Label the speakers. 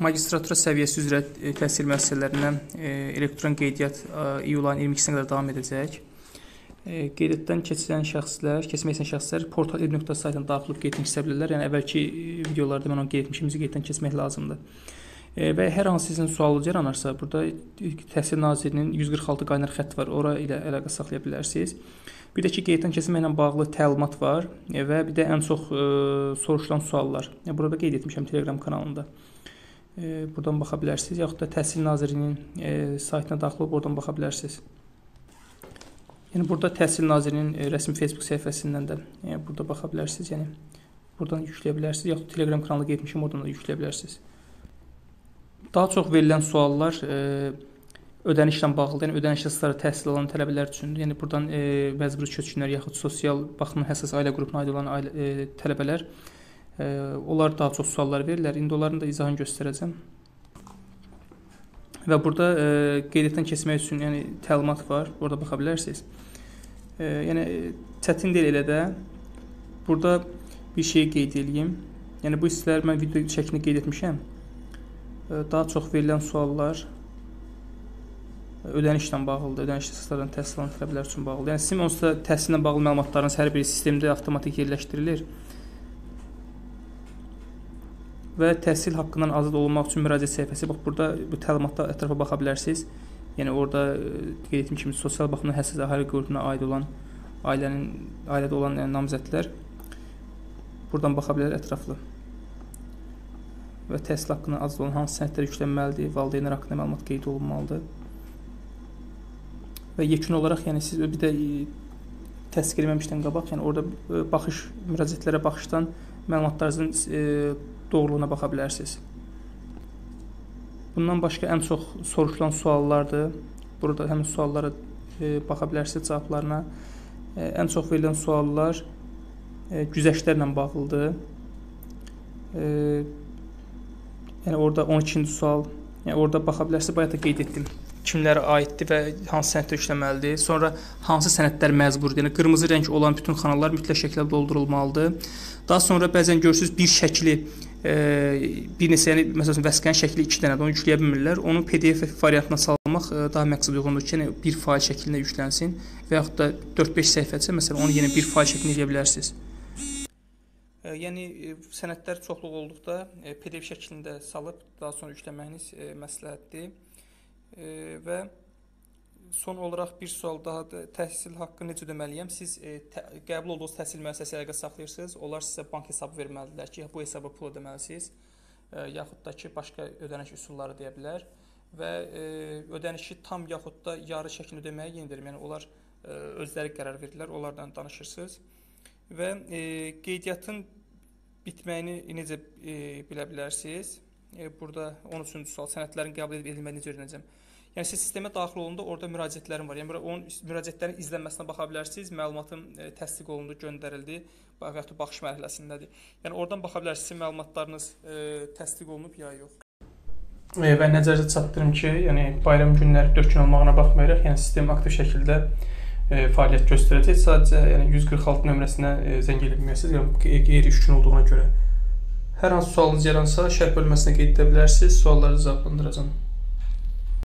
Speaker 1: Magistratura səviyyəsi üzrə e, təhsil müəssisələrindən e, elektron qeydiyyat e, iyulun 22-sinə qədər davam edəcək. Qeydiyyatdan keçən şəxslər, keçmək istəyən şəxslər portal saytına daxil olub qeydiyyat keçə bilərlər. Yəni əvvəlki videolarda mən onu qeyd etmişim, qeydiyyatdan keçmək lazımdır. Və hər hansı sizin sualınız yaranarsa, burada Təhsil Nazirliyinin 146 qaynar xətt var, ora ilə əlaqə saxlaya bilərsiniz. Bir də ki, qeydiyyatdan keçməklə bağlı təlimat var və bir də ən çox ə, soruşulan suallar. Burada qeyd etmişəm Telegram kanalında buradan baxa bilərsiniz, yaxud da Təhsil Nazirliyinin e, saytına daxil olub oradan baxa bilərsiniz. Yəni burada Təhsil Nazirliyinin e, rəsmi Facebook səhifəsindən də yəni burada baxa bilərsiniz. Yəni buradan yükləyə bilərsiniz, yaxud Telegram kanalına getmişəm, oradan da yükləyə bilərsiniz. Daha çox verilən suallar ödənişlə bağlıdır. Yəni ödəniş əsasları təhsil alan tələbələr üçündür. Yəni burdan e, məcburi köçkünlər yaxud sosial baxımın həssas ailə qrupuna aid olan ailə, tələbələr Onlar daha çox suallar verirlər. İndi onların da izahını göstərəcəm. Və burada e, qeydiyyatdan keçmək üçün yəni təlimat var. Orada baxa bilərsiniz. E, yəni çətin deyil elə də. Burada bir şey qeyd edeyim. Yəni bu hissələri mən video şəklində qeyd etmişəm. E, daha çox verilən suallar ödənişlə bağlıdır. Ödəniş əsaslarından təhsil alan tələbələr üçün bağlıdır. Yəni sizin onsuz da təhsillə bağlı məlumatlarınız hər bir sistemdə avtomatik yerləşdirilir. Və təhsil haqqından azad olunmaq üçün müraciət səhifəsi. Bax burada bu təlimatda ətrafa baxa bilərsiniz. Yəni orada e, qeyd etdiyim kimi sosial baxımdan həssas əhali qrupuna aid olan ailənin ailədə olan yəni, namizədlər buradan baxa bilər ətraflı. Və təhsil haqqından azad olan hansı sənədlər yüklənməlidir, valideynlər haqqında məlumat qeyd olunmalıdır. Və yekun olaraq yəni siz bir də e, təsdiq etməmişdən qabaq, yəni orada e, baxış müraciətlərə baxışdan məlumatlarınızın e, doğruluğuna baxa bilərsiniz. Bundan başqa ən çox soruşulan suallardır. Burada həmin suallara e, baxa bilərsiniz cavablarına. E, ən çox verilən suallar e, güzəştlərlə bağlıdır. E, yəni orada 12-ci sual, yəni orada baxa bilərsiniz, bayaq da qeyd etdim kimlərə aiddir və hansı sənədlər işləməlidir. Sonra hansı sənədlər məcburidir. Yəni qırmızı rəng olan bütün xanalar mütləq şəkildə doldurulmalıdır. Daha sonra bəzən görürsüz bir şəkli e, bir neçə yəni məsələn vəsiqənin şəkli 2 dənədir, onu yükləyə bilmirlər. Onu PDF variantına salmaq e, daha məqsəd uyğundur ki, yəni bir fayl şəklində yüklənsin və yaxud da 4-5 səhifədirsə, məsələn, onu yenə bir fayl şəklində eləyə bilərsiniz. E, yəni e, sənədlər çoxluq olduqda e, PDF şəklində salıb daha sonra yükləməyiniz məsləhətdir. Və son olaraq bir sual daha da təhsil haqqı necə ödəməliyəm? Siz e, tə, qəbul olduğunuz təhsil müəssisəsi əlaqə saxlayırsınız. Onlar sizə bank hesabı verməlidirlər ki, bu hesaba pul ödəməlisiniz. E, yaxud da ki, başqa ödəniş üsulları deyə bilər və e, ödənişi tam yaxud da yarı şəklində ödəməyə yenə deyirəm. Yəni onlar e, özləri qərar verirlər, onlardan danışırsınız. Və e, qeydiyyatın bitməyini necə e, bilə bilərsiniz? E, burada 13-cü sual sənədlərin qəbul edilməyini necə öyrənəcəm? Yəni siz sistemə daxil olanda orada müraciətlərim var. Yəni onun müraciətlərin izlənməsinə baxa bilərsiniz. Məlumatım e, təsdiq olundu, göndərildi və ya baxış mərhələsindədir. Yəni oradan baxa bilərsiniz məlumatlarınız e, təsdiq olunub ya yox. Və nəzərdə çatdırım ki, yəni bayram günləri 4 gün olmağına baxmayaraq, yəni sistem aktiv şəkildə e, fəaliyyət göstərəcək. Sadəcə yəni 146 nömrəsinə e, zəng etməyəsiniz, yəni qeyri-iş gün olduğuna görə. Hər hansı sualınız yaransa, şərh bölməsinə qeyd edə bilərsiniz, sualları cavablandıracağam.